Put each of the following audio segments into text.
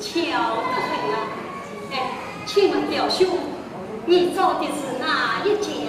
巧得很啊！哎，请问表兄，你做的是哪一件？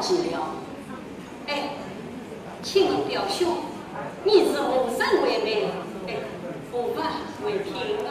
治疗。哎，请表兄，你是何生为美，哎，无法为平。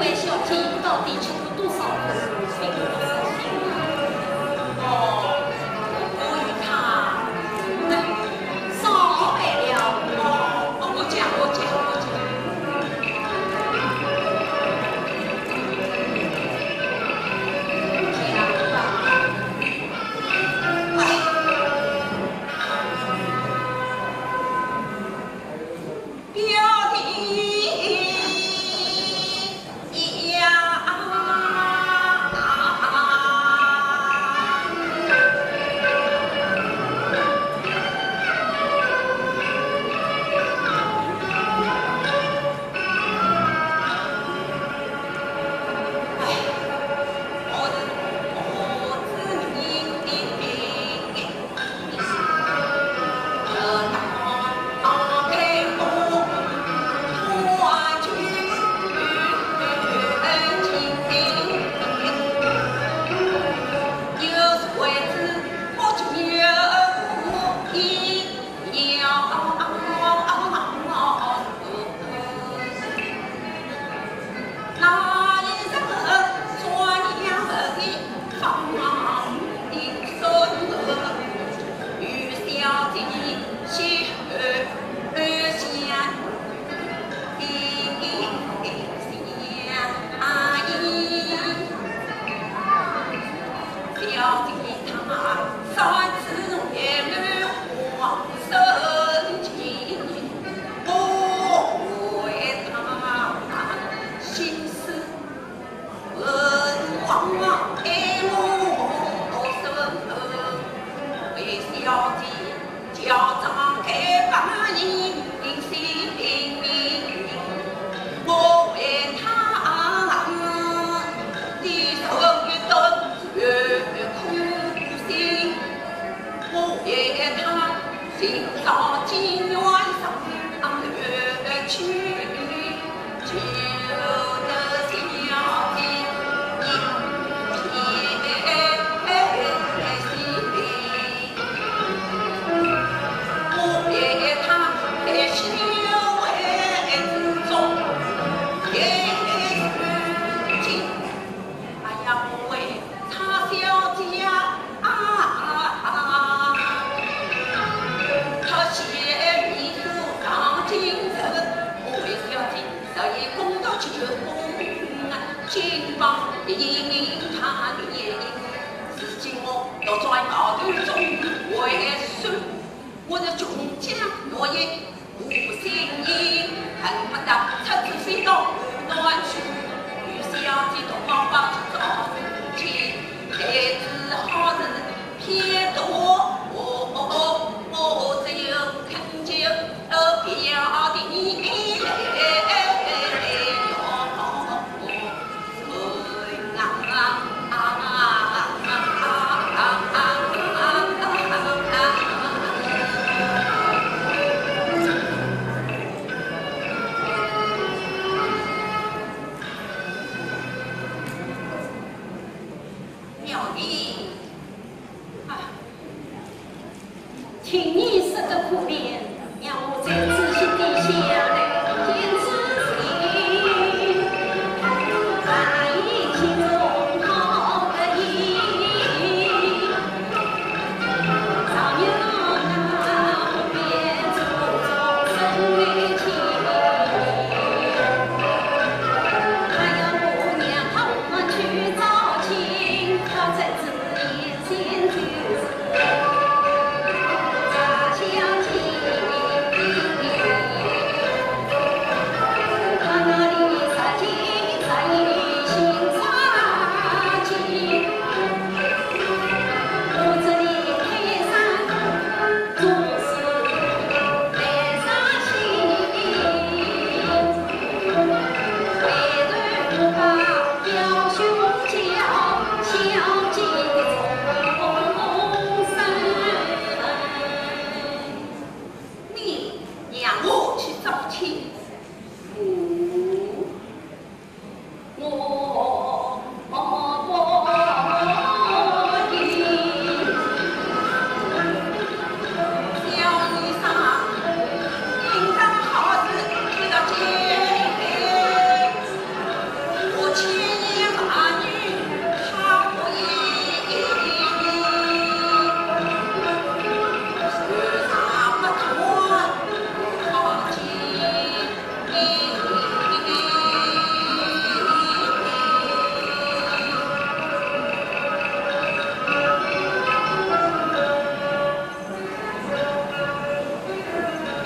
为孝天到底。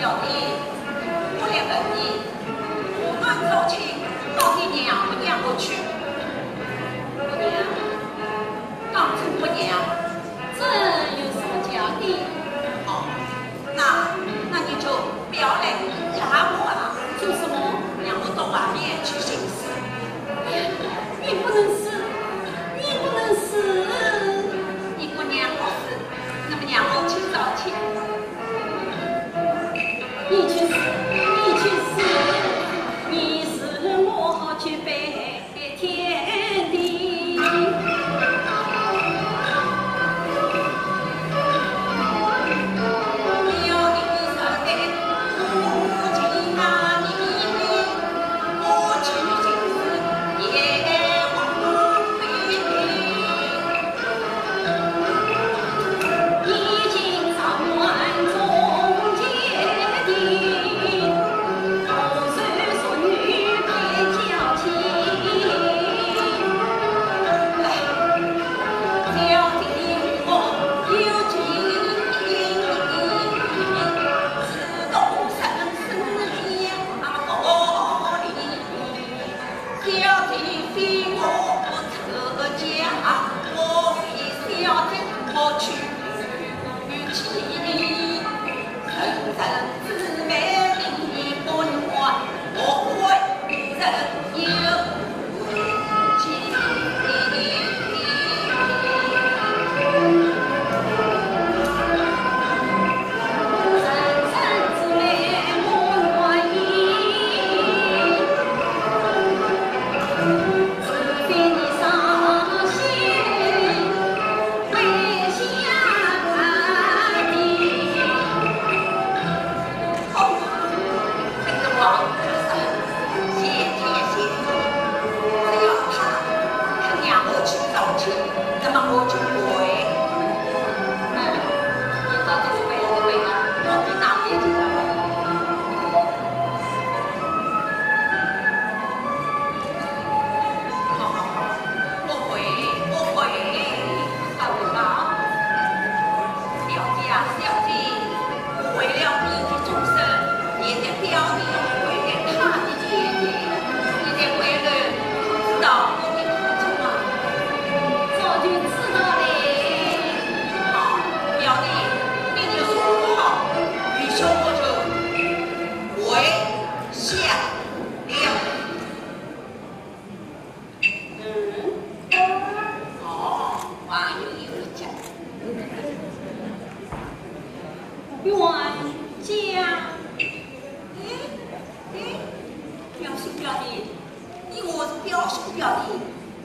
小弟，贵仁你，无论走亲，到底娘不娘过去，对不？当。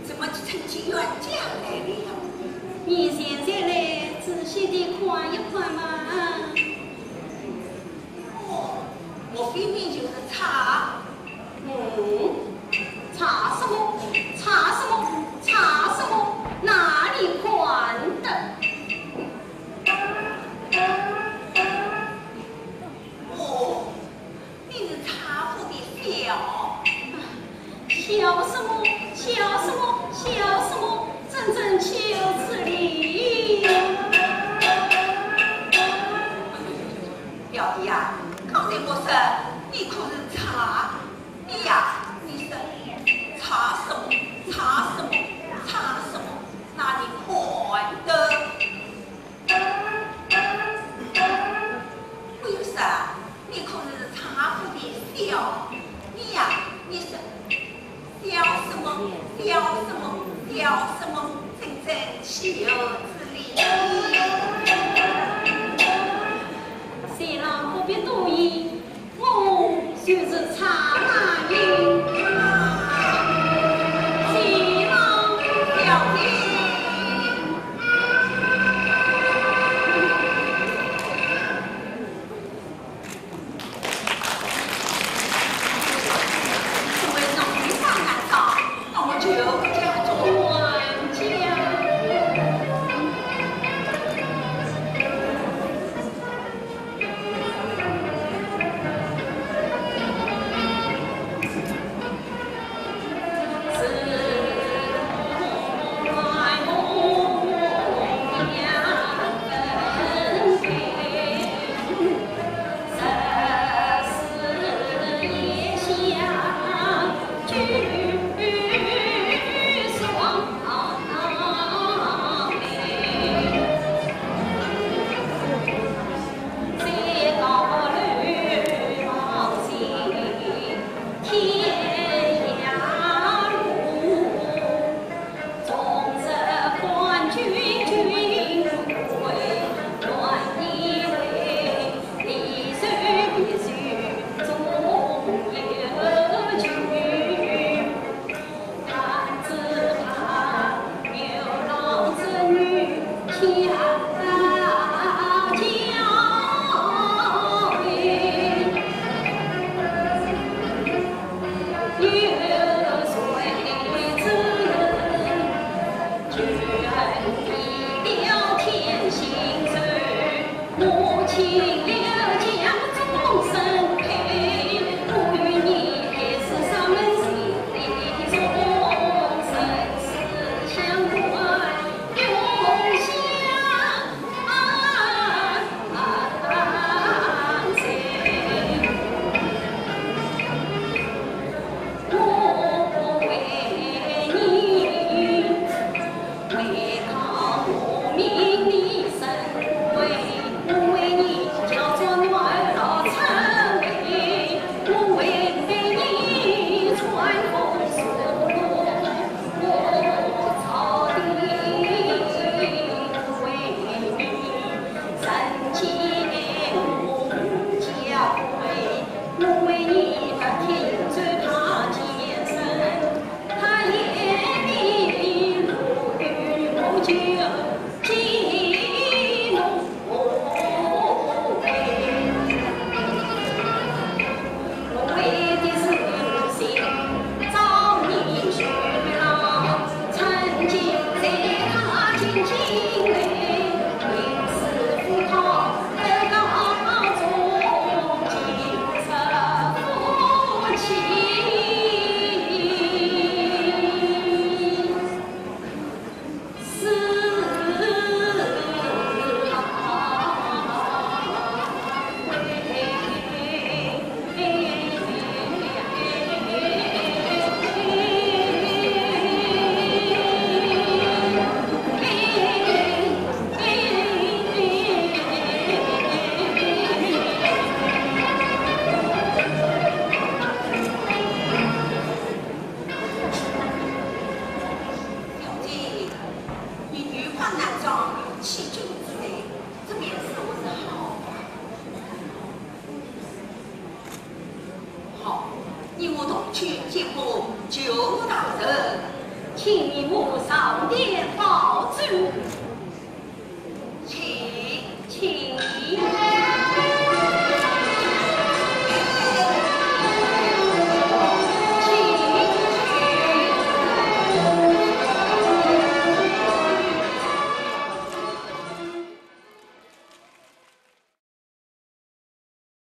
怎么成机缘这样来了？你现在来仔细的看一看嘛。我我分明就是茶，嗯，茶什么？